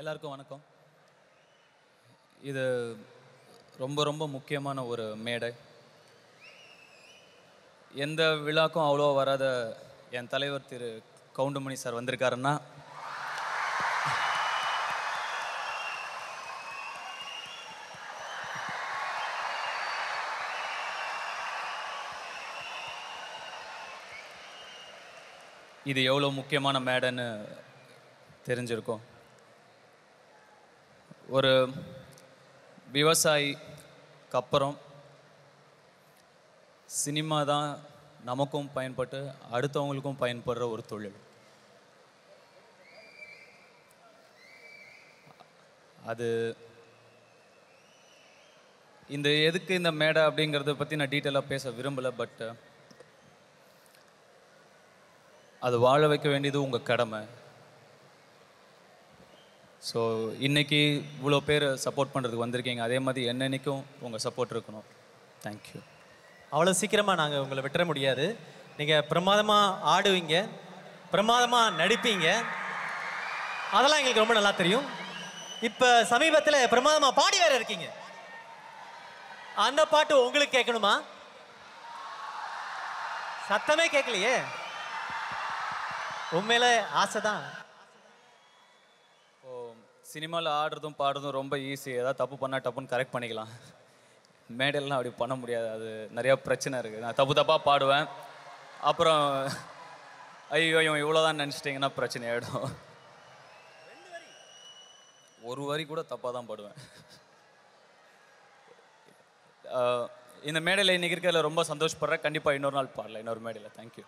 எல்லாருக்கும் வணக்கம். இது ரொம்ப ரொம்ப முக்கியமான ஒரு மேடை. எந்த விழாக்கும் அவ்வளோ வராத என் தலைவர் திரு கவுண்டமணி சார் வந்திருக்காருன்னா இது எவ்வளோ முக்கியமான மேடைன்னு தெரிஞ்சிருக்கோம். ஒரு விவசாயிக்கு அப்புறம் சினிமா தான் நமக்கும் பயன்பட்டு அடுத்தவங்களுக்கும் பயன்படுற ஒரு தொழில். அது இந்த எதுக்கு இந்த மேடை அப்படிங்கிறத பற்றி நான் டீட்டெயிலாக பேச விரும்பலை பட் அது வாழ வைக்க வேண்டியது உங்கள் கடமை. ஸோ இன்றைக்கி இவ்வளோ பேர் சப்போர்ட் பண்ணுறதுக்கு வந்திருக்கீங்க. அதே மாதிரி என்னன்னைக்கும் உங்கள் சப்போர்ட் இருக்கணும். தேங்க்யூ அவ்வளோ சீக்கிரமாக நாங்கள் உங்களை விட்டுற முடியாது. நீங்கள் பிரமாதமாக ஆடுவீங்க. பிரமாதமாக நடிப்பீங்க. அதெல்லாம் எங்களுக்கு ரொம்ப நல்லா தெரியும். இப்போ சமீபத்தில் பிரமாதமாக பாடி வேறு இருக்கீங்க. அந்த பாட்டு உங்களுக்கு கேட்கணுமா? சத்தமே கேட்கலையே. உண்மையில ஆசை தான் சினிமாவில் ஆடுறதும் பாடுறதும் ரொம்ப ஈஸி ஏதாவது தப்பு பண்ணால் டப்புன்னு கரெக்ட் பண்ணிக்கலாம். மேடையெல்லாம் அப்படி பண்ண முடியாது. அது நிறையா பிரச்சனை இருக்குது நான் தப்பு தப்பாக பாடுவேன். அப்புறம் ஐயோ இவன் இவ்வளோதான் நினச்சிட்டிங்கன்னா பிரச்சனை ஆகிடும் ஒரு வரி கூட தப்பாக தான் பாடுவேன். இந்த மேடையில் இன்றைக்கி இருக்கிறதுல ரொம்ப சந்தோஷப்படுறேன். கண்டிப்பாக இன்னொரு நாள் பாடல இன்னொரு மேடையில். தேங்க்யூ